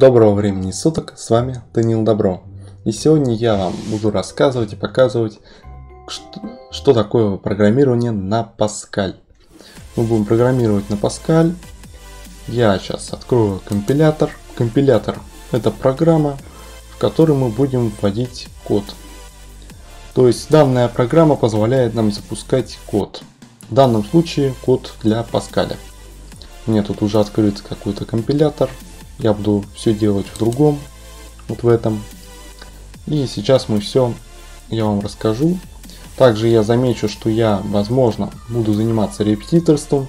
Доброго времени суток, с вами Данил Добро. И сегодня я вам буду рассказывать и показывать, что, что такое программирование на Pascal. Мы будем программировать на Pascal. Я сейчас открою компилятор. Компилятор это программа, в которой мы будем вводить код. То есть данная программа позволяет нам запускать код. В данном случае код для Pascal. У меня тут уже открыт какой-то компилятор, я буду все делать в другом, вот в этом. И сейчас мы все, я вам расскажу. Также я замечу, что я, возможно, буду заниматься репетиторством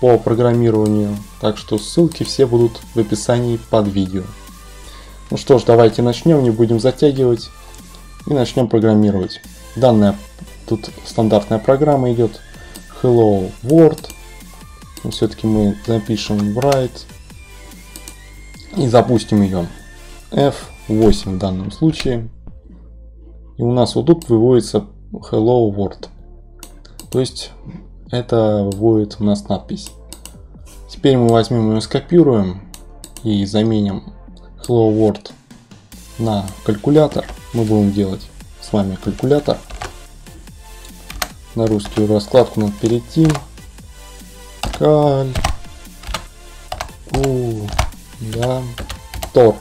по программированию, так что ссылки все будут в описании под видео. Ну что ж, давайте начнем, не будем затягивать и начнем программировать. Данная тут стандартная программа идет Hello World. Все-таки мы запишем write и запустим ее. F8 в данном случае. И у нас вот тут выводится Hello World. То есть это выводит у нас надпись. Теперь мы возьмем ее, скопируем и заменим Hello World на калькулятор. Мы будем делать с вами калькулятор. На русскую раскладку надо перейти. Каль. Да, Тор.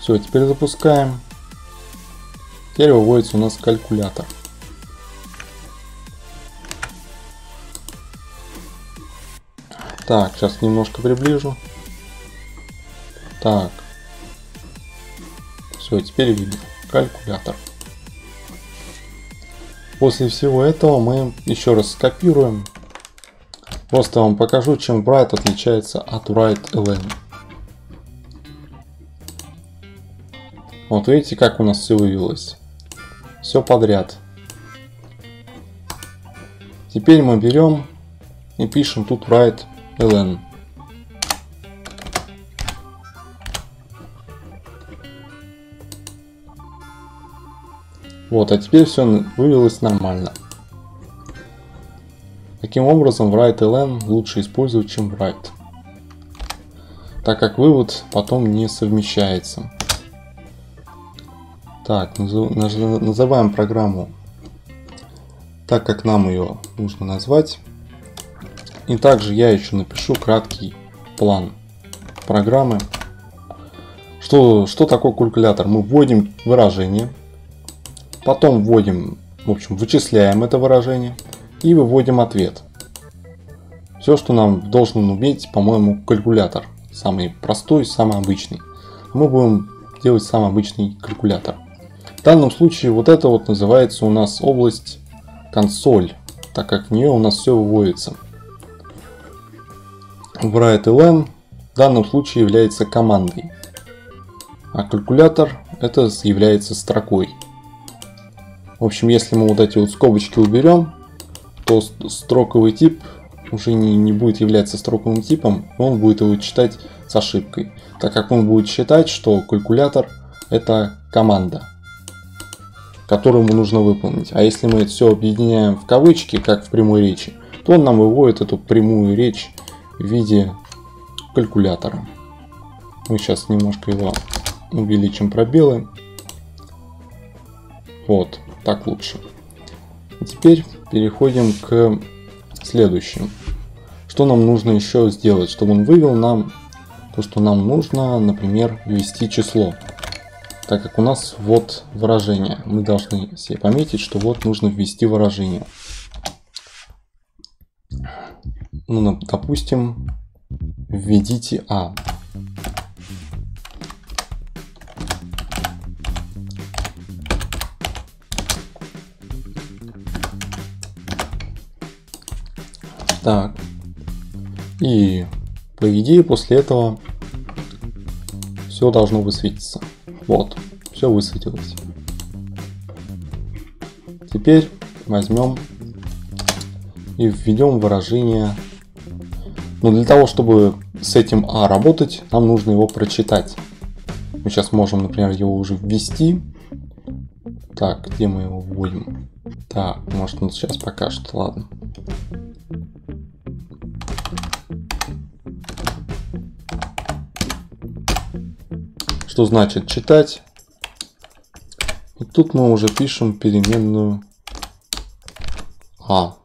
Все, теперь запускаем. Теперь выводится у нас калькулятор. Так, сейчас немножко приближу. Так. Все, теперь видно. Калькулятор. После всего этого мы еще раз скопируем Просто вам покажу, чем Bright отличается от Write LN. Вот видите, как у нас все вывелось. Все подряд. Теперь мы берем и пишем тут Write LN. Вот, а теперь все вывелось нормально. Таким образом, write-ln лучше использовать, чем write, так как вывод потом не совмещается. Так, называем программу так, как нам ее нужно назвать. И также я еще напишу краткий план программы. Что, что такое калькулятор? Мы вводим выражение, потом вводим, в общем, вычисляем это выражение – и выводим ответ. Все, что нам должен уметь, по-моему, калькулятор. Самый простой, самый обычный. Мы будем делать самый обычный калькулятор. В данном случае вот это вот называется у нас область консоль, так как в нее у нас все выводится. Ln в данном случае является командой, а калькулятор это является строкой. В общем, если мы вот эти вот скобочки уберем, то строковый тип уже не, не будет являться строковым типом, он будет его читать с ошибкой, так как он будет считать, что калькулятор это команда, которую ему нужно выполнить. А если мы это все объединяем в кавычки, как в прямой речи, то он нам выводит эту прямую речь в виде калькулятора. Мы сейчас немножко его увеличим пробелы. Вот, так лучше. Теперь переходим к следующему. Что нам нужно еще сделать, чтобы он вывел нам то, что нам нужно, например, ввести число. Так как у нас вот выражение. Мы должны себе пометить, что вот нужно ввести выражение. Ну, допустим, введите А. Так. И по идее после этого все должно высветиться. Вот, все высветилось. Теперь возьмем и введем выражение. Но для того, чтобы с этим А работать, нам нужно его прочитать. Мы сейчас можем, например, его уже ввести. Так, где мы его вводим? Так, может он сейчас пока что, ладно. Что значит читать. И тут мы уже пишем переменную А.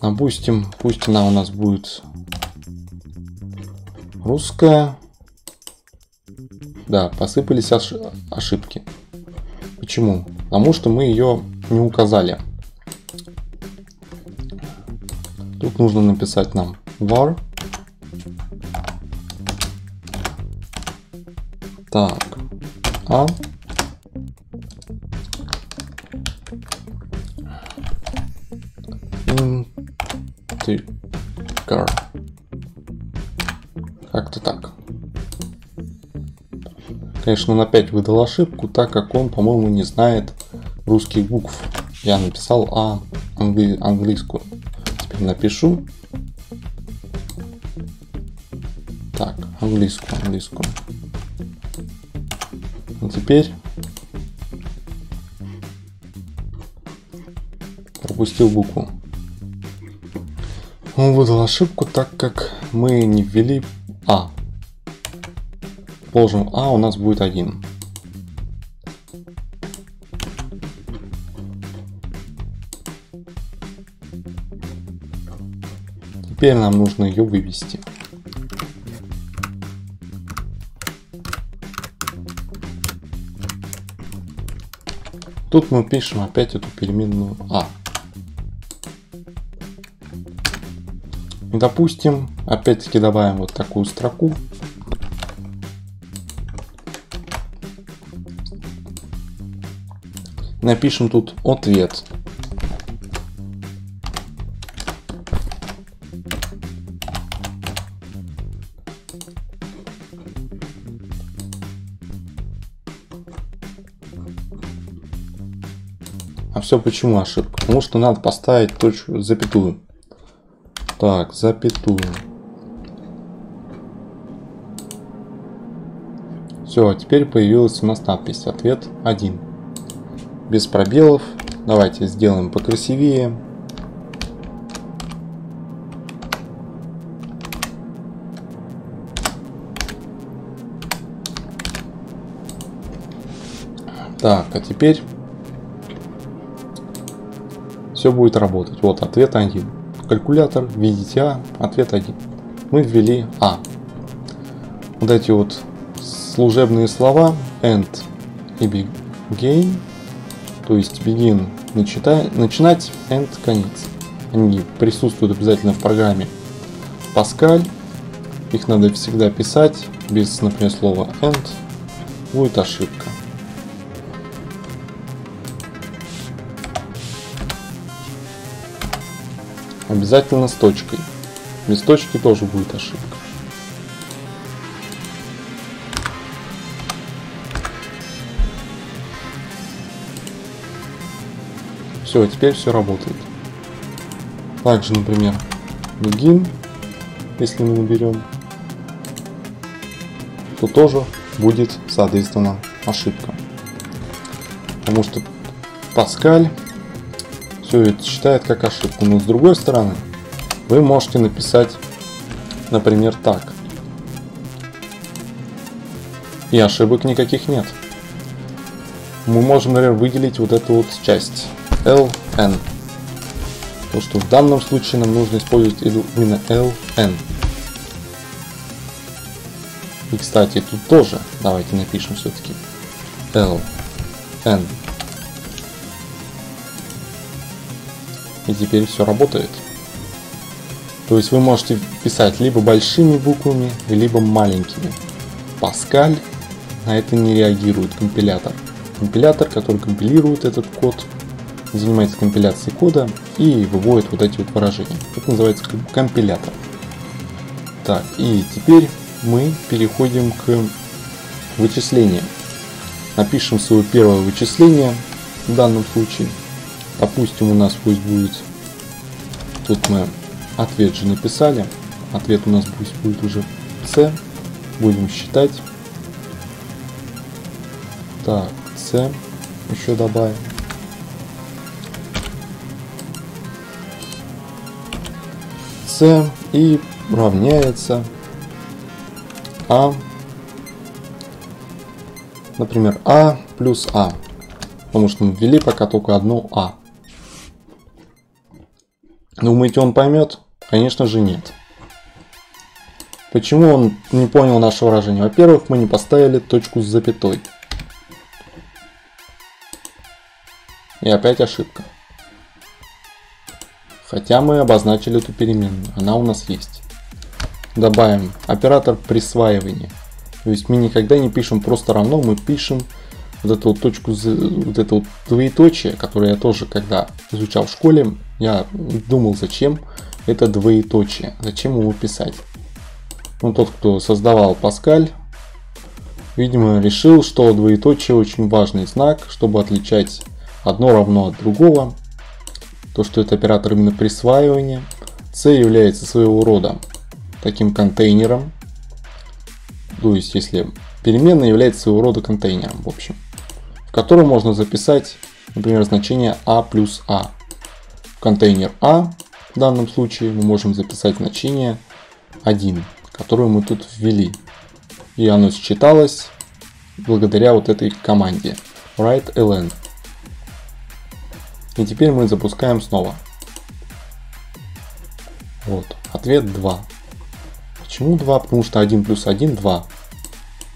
Допустим, пусть она у нас будет русская. Да, посыпались ошибки. Почему? Потому что мы ее не указали. Тут нужно написать нам var. Так. А. Integer. Как-то так. Конечно, он опять выдал ошибку, так как он, по-моему, не знает русских букв. Я написал А англи английскую. Теперь напишу. Так, английскую, английскую. А теперь пропустил букву. Он выдал ошибку, так как мы не ввели А. Положим А, у нас будет один. Теперь нам нужно ее вывести. Тут мы пишем опять эту переменную А. Допустим, опять-таки добавим вот такую строку. Напишем тут ответ. Все почему ошибка? Потому что надо поставить точку, запятую. Так, запятую. Все, теперь появилась у нас надпись «Ответ 1». Без пробелов. Давайте сделаем покрасивее. Так, а теперь все будет работать. Вот ответ 1. Калькулятор, видите А, ответ 1. Мы ввели А. Вот эти вот служебные слова end и begin, то есть begin начинать, начинать, end конец. Они присутствуют обязательно в программе Pascal. Их надо всегда писать без, например, слова end. Будет ошибка. Обязательно с точкой. Без точки тоже будет ошибка. Все, теперь все работает. Также, например, begin, если мы уберем, то тоже будет, соответственно, ошибка. Потому что Паскаль все это считает как ошибку. Но с другой стороны, вы можете написать, например, так. И ошибок никаких нет. Мы можем, наверное, выделить вот эту вот часть ln. То, что в данном случае нам нужно использовать именно ln. И, кстати, тут тоже давайте напишем все-таки ln. И теперь все работает. То есть вы можете писать либо большими буквами, либо маленькими. Паскаль на это не реагирует компилятор. Компилятор, который компилирует этот код, занимается компиляцией кода и выводит вот эти вот выражения. Это называется компилятор. Так, и теперь мы переходим к вычислениям. Напишем свое первое вычисление в данном случае. Допустим, у нас пусть будет... Тут мы ответ же написали. Ответ у нас пусть будет уже c. Будем считать. Так, c еще добавим. c и равняется а например, А плюс А. Потому что мы ввели пока только одно А. Думаете, он поймет? Конечно же нет. Почему он не понял наше выражение? Во-первых, мы не поставили точку с запятой. И опять ошибка. Хотя мы обозначили эту переменную, она у нас есть. Добавим оператор присваивания. То есть мы никогда не пишем просто равно, мы пишем вот эту вот точку, вот это вот двоеточие, которое я тоже, когда изучал в школе, я думал, зачем это двоеточие, зачем его писать. Ну, тот, кто создавал Паскаль, видимо, решил, что двоеточие очень важный знак, чтобы отличать одно равно от другого. То, что это оператор именно присваивания. C является своего рода таким контейнером. То есть, если переменная является своего рода контейнером, в общем, в котором можно записать, например, значение a плюс a. Контейнер a в данном случае мы можем записать значение 1 которую мы тут ввели. И оно считалось благодаря вот этой команде write-ln. И теперь мы запускаем снова. Вот, ответ 2. Почему 2? Потому что 1 плюс 1 2.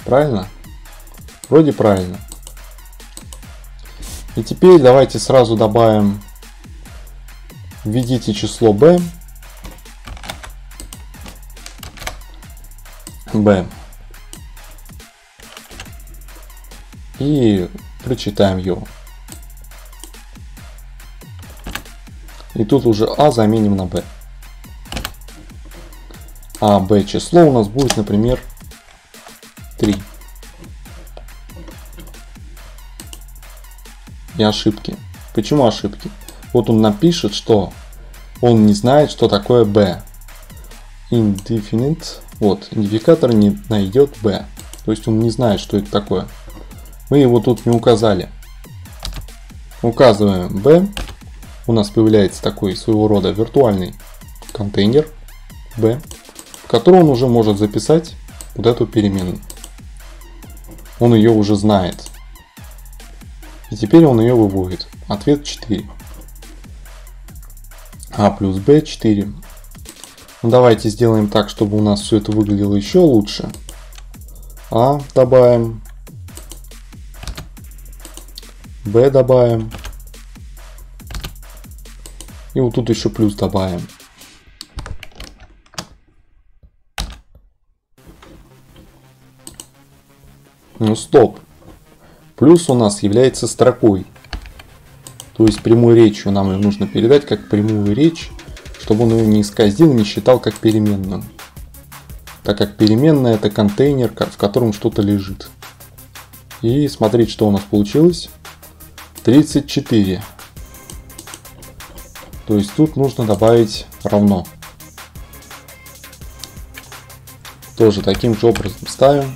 Правильно? Вроде правильно. И теперь давайте сразу добавим, введите число b B. И прочитаем его. И тут уже А заменим на Б. А Б число у нас будет, например, 3. И ошибки. Почему ошибки? Вот он напишет, что он не знает, что такое B. Indefinite вот, идентификатор не найдет B. То есть он не знает, что это такое. Мы его тут не указали. Указываем B. У нас появляется такой своего рода виртуальный контейнер B, в который он уже может записать вот эту переменную. Он ее уже знает. И теперь он ее выводит. Ответ 4. А плюс B 4. Ну, давайте сделаем так, чтобы у нас все это выглядело еще лучше. А добавим. Б добавим. И вот тут еще плюс добавим. Ну стоп. Плюс у нас является строкой. То есть прямой речью нам ее нужно передать как прямую речь чтобы он ее не исказил, не считал как переменную. Так как переменная это контейнер, в котором что-то лежит. И смотреть, что у нас получилось. 34. То есть тут нужно добавить равно. Тоже таким же образом ставим.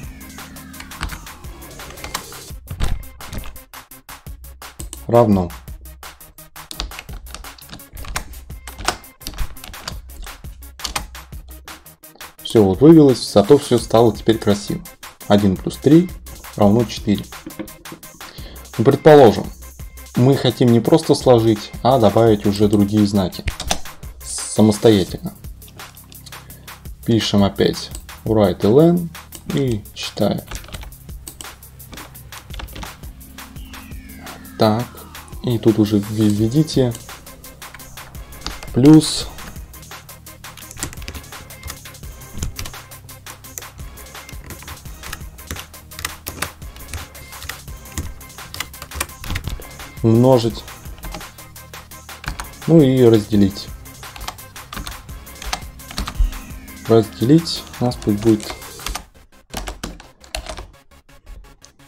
Равно. Все вот вывелось, зато все стало теперь красиво. 1 плюс 3 равно 4. Ну, предположим, мы хотим не просто сложить, а добавить уже другие знаки самостоятельно. Пишем опять write ln и читаем. Так, и тут уже введите плюс умножить, ну и разделить. Разделить у нас пусть будет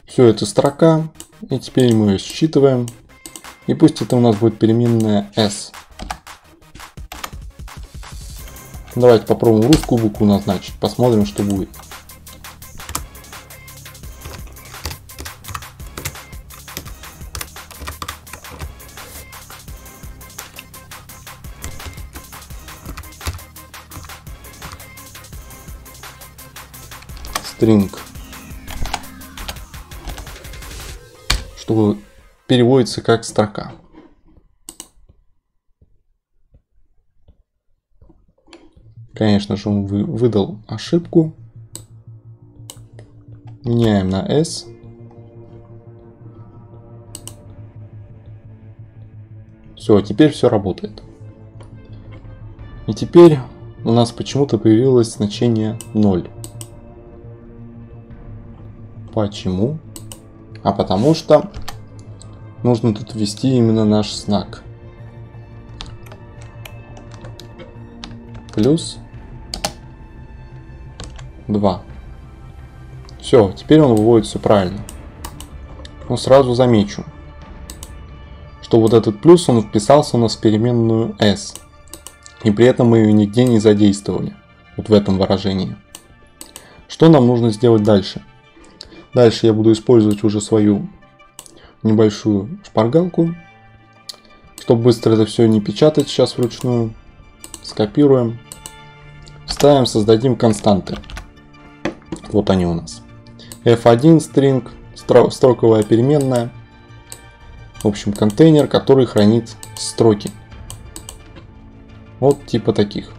все это строка. И теперь мы ее считываем. И пусть это у нас будет переменная s. Давайте попробуем русскую букву назначить. Посмотрим, что будет. String что переводится как строка. Конечно же, он выдал ошибку. Меняем на S. Все, теперь все работает. И теперь у нас почему-то появилось значение 0. Почему? А потому что нужно тут ввести именно наш знак. Плюс 2. Все, теперь он выводит все правильно. Но сразу замечу, что вот этот плюс, он вписался у нас в переменную s. И при этом мы ее нигде не задействовали. Вот в этом выражении. Что нам нужно сделать дальше? Дальше я буду использовать уже свою небольшую шпаргалку. Чтобы быстро это все не печатать сейчас вручную. Скопируем. Вставим, создадим константы. Вот они у нас. f1 string, строковая переменная. В общем, контейнер, который хранит строки. Вот типа таких.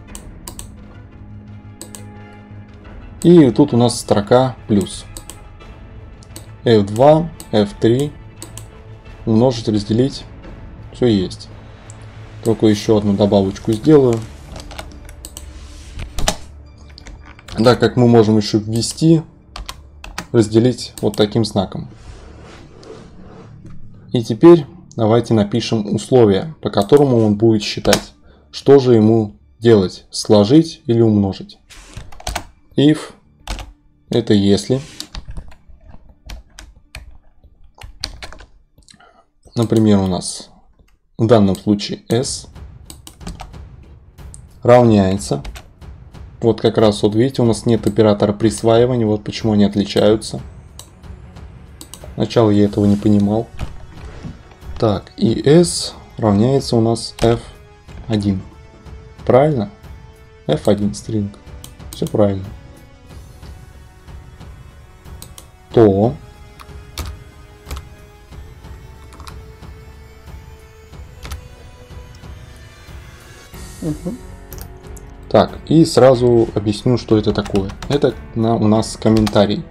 И тут у нас строка плюс. F2, F3, умножить, разделить. Все есть. Только еще одну добавочку сделаю. Да, как мы можем еще ввести, разделить вот таким знаком. И теперь давайте напишем условия, по которому он будет считать. Что же ему делать? Сложить или умножить? If это если. Например, у нас в данном случае s равняется. Вот как раз вот видите, у нас нет оператора присваивания, вот почему они отличаются. Сначала я этого не понимал. Так, и s равняется у нас f 1. Правильно? F1 string. Все правильно. То Так, и сразу объясню, что это такое. Это на, у нас комментарий.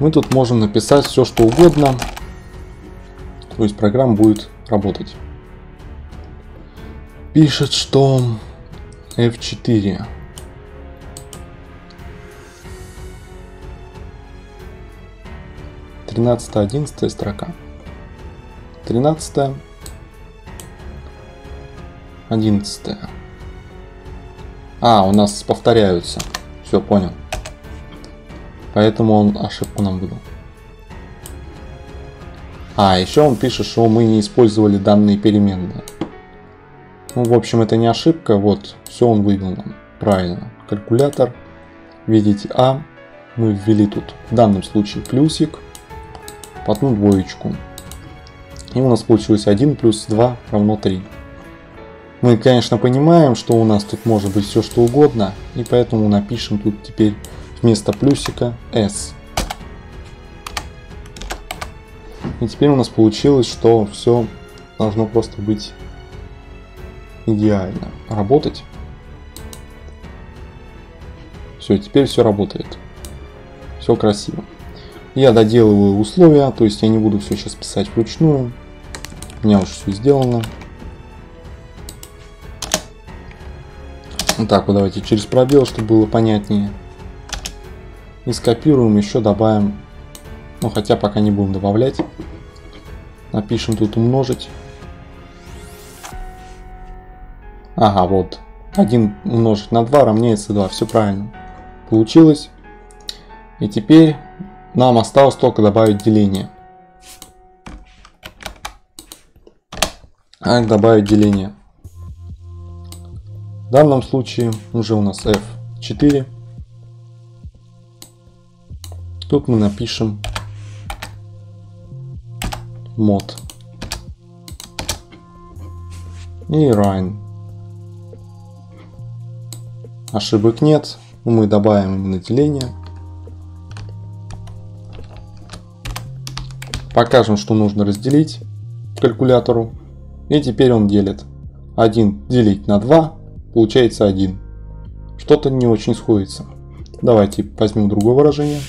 Мы тут можем написать все, что угодно. То есть программа будет работать пишет, что F4 тринадцатая одиннадцатая строка тринадцатая одиннадцатая а у нас повторяются. Все понял. Поэтому он ошибку нам выдал. А еще он пишет что мы не использовали данные переменные. Ну, в общем, это не ошибка, вот, все он вывел нам. Правильно. Калькулятор, видите, А, мы ввели тут, в данном случае, плюсик, потом двоечку. И у нас получилось 1 плюс 2 равно 3. Мы, конечно, понимаем, что у нас тут может быть все что угодно, и поэтому напишем тут теперь вместо плюсика S. И теперь у нас получилось, что все должно просто быть идеально работать. Все, теперь все работает. Все красиво. Я доделываю условия, то есть я не буду все сейчас писать вручную. У меня уже все сделано. Вот так вот давайте через пробел, чтобы было понятнее. И скопируем, еще добавим. Ну хотя пока не будем добавлять. Напишем тут умножить. Ага, вот. 1 умножить на 2 равняется 2. Все правильно. Получилось. И теперь нам осталось только добавить деление. Как добавить деление? Данном случае уже у нас f4. Тут мы напишем мод и run. Ошибок нет. Мы добавим именно деление. покажем, что нужно разделить калькулятору. И теперь он делит. 1 делить на 2 получается 1. Что-то не очень сходится. Давайте возьмем другое выражение.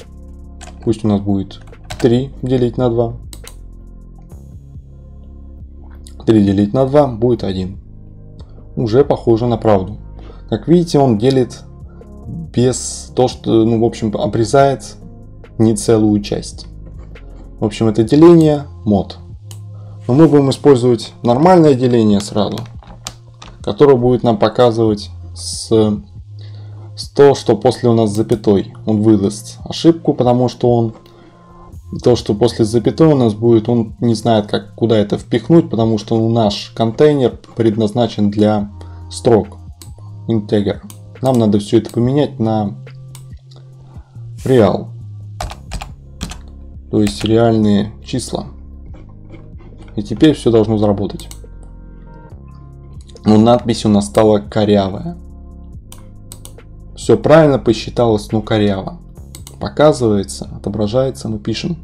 Пусть у нас будет 3 делить на 2. 3 делить на 2 будет 1. Уже похоже на правду. Как видите, он делит без то, что, ну, в общем, обрезает не целую часть. В общем, это деление мод. Но мы будем использовать нормальное деление сразу, которое будет нам показывать с, с то, что после у нас запятой он выдаст ошибку, потому что он то, что после запятой у нас будет, он не знает, как куда это впихнуть, потому что наш контейнер предназначен для строк integer. Нам надо все это поменять на реал, то есть реальные числа. И теперь все должно заработать. Но надпись у нас стала корявая. Все правильно посчиталось, но коряво. Показывается, отображается, мы пишем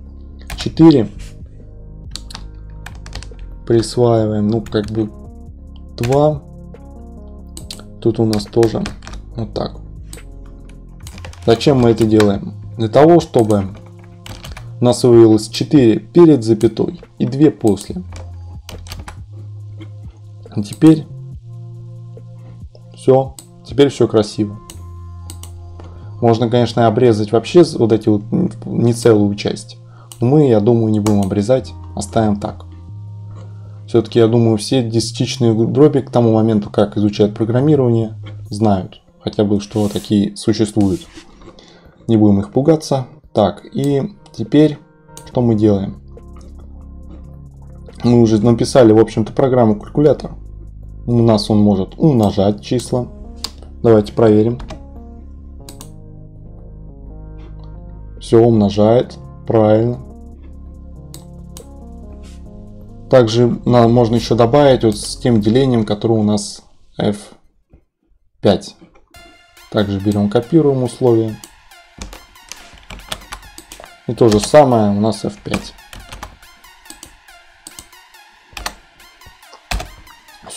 4. Присваиваем, ну как бы 2. Тут у нас тоже вот так. Зачем мы это делаем? Для того, чтобы у нас вывелось 4 перед запятой и 2 после. А теперь все. Теперь все красиво. Можно, конечно, обрезать вообще вот эти вот не целую часть. Но мы, я думаю, не будем обрезать. Оставим так. Все-таки, я думаю, все десятичные дроби к тому моменту, как изучают программирование, знают. Хотя бы, что такие существуют. Не будем их пугаться. Так, и теперь что мы делаем? Мы уже написали, в общем-то, программу калькулятор. У нас он может умножать числа. Давайте проверим. Все умножает. Правильно. Также можно еще добавить вот с тем делением, которое у нас f5. Также берем, копируем условия. И то же самое у нас f5.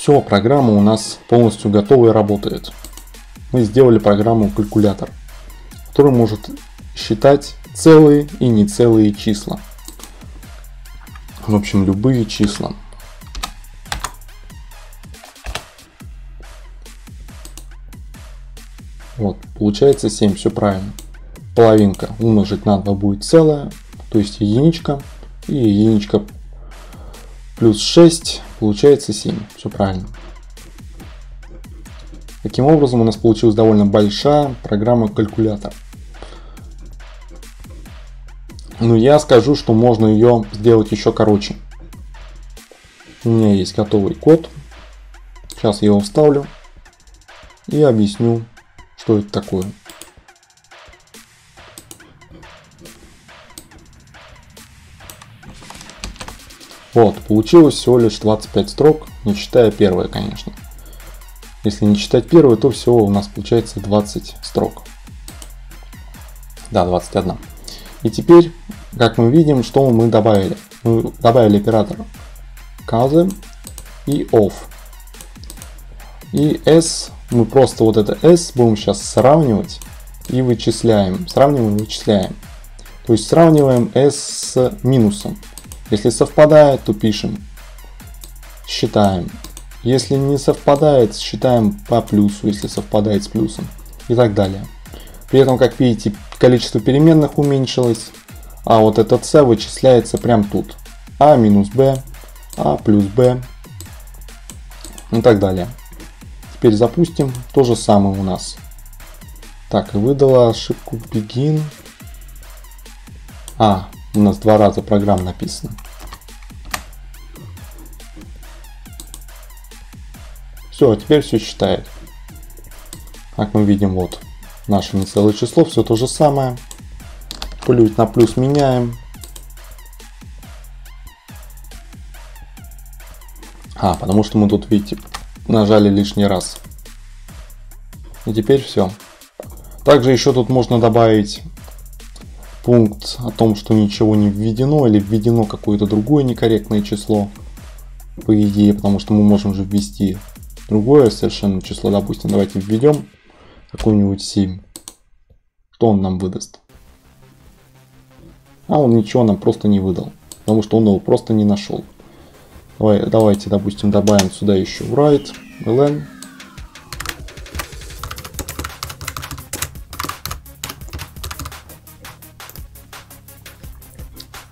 Все, программа у нас полностью готова и работает. Мы сделали программу калькулятор, который может считать целые и нецелые числа. В общем, любые числа. Вот, получается 7, все правильно. Половинка умножить на 2 будет целая, то есть единичка. И единичка плюс 6 получается 7. Все правильно. Таким образом у нас получилась довольно большая программа калькулятор. Но я скажу, что можно ее сделать еще короче. У меня есть готовый код. Сейчас я его вставлю и объясню, что это такое. Вот, получилось всего лишь 25 строк, не считая первое, конечно. Если не читать первое, то всего у нас получается 20 строк. Да, 21. И теперь, как мы видим, что мы добавили? Мы добавили оператор Kaze и off. И s, мы просто вот это s будем сейчас сравнивать и вычисляем. Сравниваем и вычисляем. То есть сравниваем s с минусом. Если совпадает, то пишем. Считаем. Если не совпадает, считаем по плюсу, если совпадает с плюсом. И так далее. При этом, как видите, количество переменных уменьшилось. А вот этот c вычисляется прям тут. а минус b, а плюс b и так далее. Теперь запустим. То же самое у нас. Так, выдала ошибку begin. А, у нас два раза программ написано. Все, теперь все считает. Как мы видим, вот наше нецелое число, все то же самое. Плюс на плюс меняем. А, потому что мы тут, видите, нажали лишний раз. И теперь все. Также еще тут можно добавить пункт о том, что ничего не введено или введено какое-то другое некорректное число, по идее, потому что мы можем же ввести другое совершенно число, допустим, давайте введем какой-нибудь 7. Что он нам выдаст? А он ничего нам просто не выдал, потому что он его просто не нашел. Давай, давайте, допустим, добавим сюда еще write ln.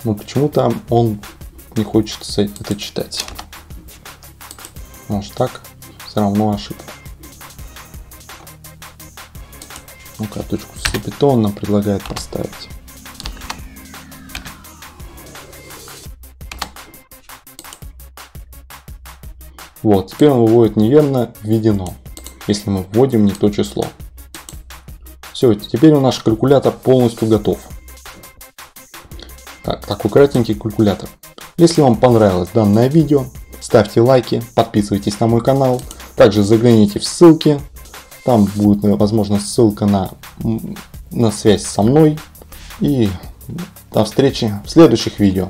Но почему-то он не хочет это читать. Может так? Все равно ошибка. Ну-ка, точку с запятой предлагает поставить. Вот, теперь он выводит неверно введено, если мы вводим не то число. Все, теперь у наш калькулятор полностью готов. Так, такой кратенький калькулятор. Если вам понравилось данное видео, ставьте лайки, подписывайтесь на мой канал, также загляните в ссылки, там будет, возможно, ссылка на, на связь со мной. И до встречи в следующих видео.